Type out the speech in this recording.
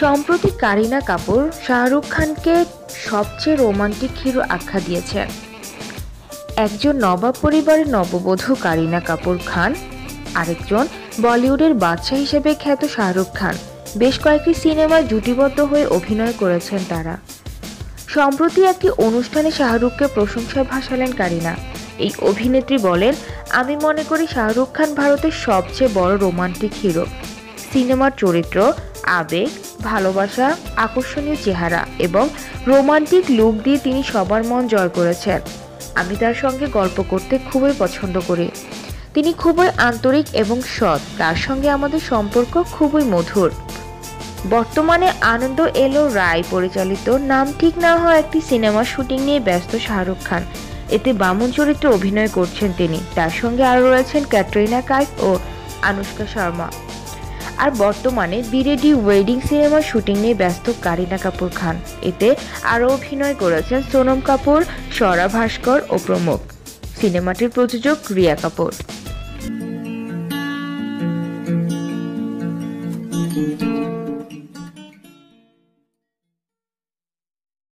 সম্প্রতি কারিনা কাপুর শাহরুখ খানকে সবচেয়ে রোমান্টিক হিরো আখ্যা দিয়েছেন। একজন নবাব পরিবারের নববধূ কারিনা কাপুর খান, আরেকজন বলিউডের বাদশা হিসেবে খ্যাত শাহরুখ খান। বেশ কয়েকটি সিনেমায় জুটিবদ্ধ হয়ে অভিনয় করেছেন তারা। সম্প্রতি একটি অনুষ্ঠানে শাহরুখকে প্রশংসায় ভাসালেন কারিনা। এই অভিনেত্রী বলেন, আমি মনে করি শাহরুখ খান ভারতের সবচেয়ে বড় রোমান্টিক হিরো। সিনেমার চরিত্র আবেগ, ভালোবাসা, আকর্ষণীয় চেহারা এবং রোমান্টিক লুক দিয়ে তিনি সবার মন জয় করেছেন। আমি তার সঙ্গে গল্প করতে খুবই পছন্দ করি। তিনি খুবই আন্তরিক এবং সৎ। তার সঙ্গে আমাদের সম্পর্ক খুবই মধুর। বর্তমানে আনন্দ এলো রায় পরিচালিত নাম ঠিক না হওয়া একটি সিনেমা শুটিং নিয়ে ব্যস্ত শাহরুখ খান। এতে বামুন চরিত্রে অভিনয় করছেন তিনি। তার সঙ্গে আরও রয়েছেন ক্যাটরিনা কাইফ ও আনুষ্কা শর্মা। আর বর্তমানে বিরেডি ওয়েডিং সিনেমার শুটিং নিয়ে ব্যস্ত কারিনা কাপুর খান। এতে আরও অভিনয় করেছেন সোনম কাপুর স্বরা ভাস্কর ও প্রমুখ। সিনেমাটির প্রযোজক রিয়া কাপুর।